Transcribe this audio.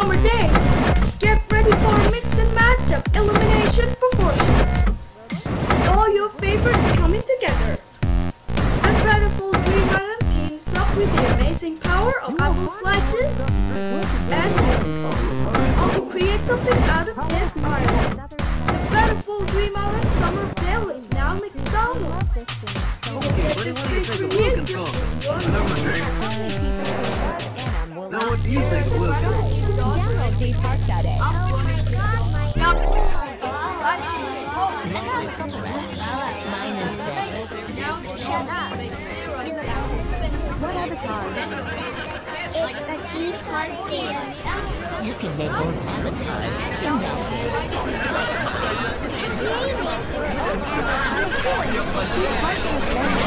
summer day. Get ready for a mix and match of elimination proportions. All your favorites coming together. As Battlefield Dream Island teams up with the amazing power of apple slices and all to create something out of this island. The Battlefield Dream Island Summer is now McDonald's. Okay, buddy, why don't you take a look and talk? I know. Now what do you think of Wilkins? Download G Park today. It's trash. Mine is better. Shut up. What other cars? It's a key card game. You can make own avatars in that Park fun.